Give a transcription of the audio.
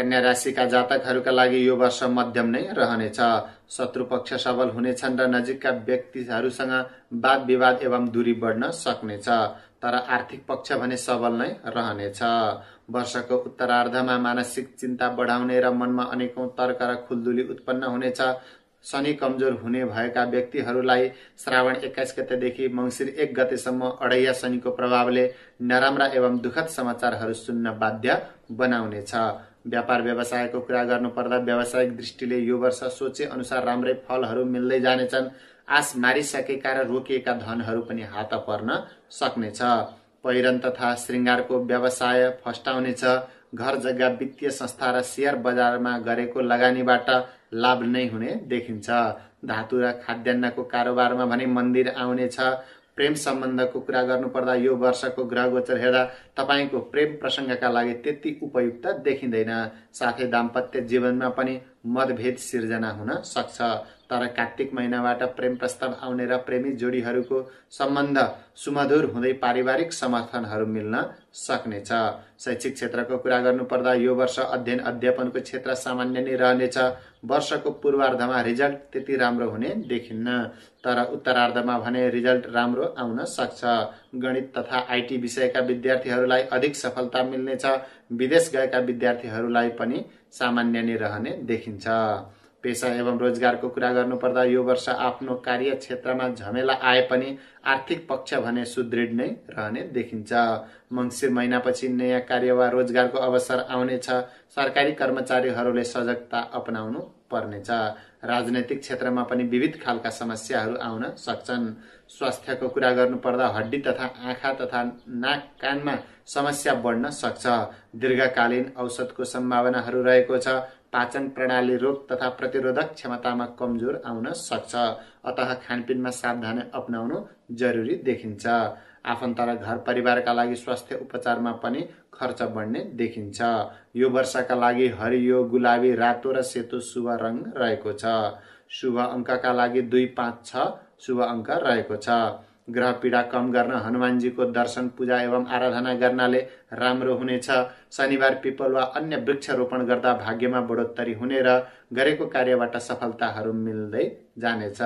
कन्या राशिका जातकहरूका लागि यो वर्ष मध्यम नै रहनेछ। शत्रु पक्ष सबल हुनेछन् र नजिकका व्यक्तिहरूसँग वाद विवाद एवं दूरी बढ्न सक्नेछ तर आर्थिक पक्ष भने सबल नै रहनेछ। वर्षको उत्तरार्धमा मानसिक चिन्ता बढाउने र मनमा अनेकौं तर्क र खुल्दुली उत्पन्न हुनेछ। शनि कमजोर हुने भएका व्यक्तिहरूलाई श्रावण एक्काइस गतेदेखि मङ्सिर एक गतेसम्म अढैया शनिको प्रभावले नराम्रा एवं दुखद समाचारहरू सुन्न बाध्य बनाउनेछ। व्यापार व्यवसायको कुरा गर्नुपर्दा व्यावसायिक दृष्टिले यो वर्ष सोचे अनुसार राम्रै फलहरू मिल्दै जानेछन्। आश मारिसकेका र रोकिएका धनहरू पनि हात पर्न सक्नेछ। पहिरन तथा श्रृङ्गारको व्यवसाय फस्टाउनेछ। घर जग्गा वित्तीय संस्था र सेयर बजारमा गरेको लगानीबाट लाभ नै हुने देखिन्छ। धातु र खाद्यान्नको कारोबारमा भने मन्दिर आउनेछ। प्रेम सम्बन्धको कुरा गर्नुपर्दा यो वर्षको ग्रह गोचर हेर्दा तपाईँको प्रेम प्रसङ्गका लागि त्यति उपयुक्त देखिँदैन। साथै दाम्पत्य जीवनमा पनि मतभेद सिर्जना हुन सक्छ। तर कार्तिक महिनाबाट प्रेम प्रस्ताव आउने र प्रेमी जोडीहरूको सम्बन्ध सुमधुर हुँदै पारिवारिक समर्थनहरू मिल्न सक्नेछ। शैक्षिक क्षेत्रको कुरा गर्नुपर्दा यो वर्ष अध्ययन अध्यापनको क्षेत्र सामान्य नै रहनेछ। वर्षको पूर्वार्धमा रिजल्ट त्यति राम्रो हुने देखिन्न। तर उत्तरार्धमा भने रिजल्ट राम्रो आउन सक्छ। गणित तथा आइटी विषयका विद्यार्थीहरूलाई अधिक सफलता मिल्नेछ। विदेश गएका विद्यार्थीहरूलाई पनि सामान्य नै रहने देखिन्छ। पेसा एवं रोजगारको कुरा गर्नुपर्दा यो वर्ष आफ्नो कार्य क्षेत्रमा झमेला आए पनि आर्थिक पक्ष भने सुदृढ नै रहने देखिन्छ। मङ्सिर महिनापछि नयाँ कार्य वा रोजगारको अवसर आउनेछ। सरकारी कर्मचारीहरूले सजगता अपनाउनु पर्नेछ। राजनैतिक क्षेत्रमा पनि विविध खालका समस्याहरू आउन सक्छन्। स्वास्थ्यको कुरा गर्नुपर्दा हड्डी तथा आँखा तथा नाक कानमा समस्या बढ्न सक्छ। दीर्घकालीन औषधको सम्भावनाहरू रहेको छ। पाचन प्रणाली रोग तथा प्रतिरोधक क्षमतामा कमजोर आउन सक्छ। अत खानपिनमा सावधानी अप्नाउनु जरुरी देखिन्छ। आफन्त र घर परिवारका लागि स्वास्थ्य उपचारमा पनि खर्च बढ्ने देखिन्छ। यो वर्षका लागि हरियो गुलाबी रातो र सेतो शुभ रङ रहेको छ। शुभ अङ्कका लागि दुई पाँच छ शुभ अङ्क रहेको छ। ग्रह पीडा कम गर्न हनुमानजीको दर्शन पूजा एवं आराधना गर्नाले राम्रो हुनेछ। शनिबार पिपल वा अन्य वृक्ष रोपण गर्दा भाग्यमा बढोत्तरी हुने र गरेको कार्यबाट सफलताहरू मिल्दै जानेछ।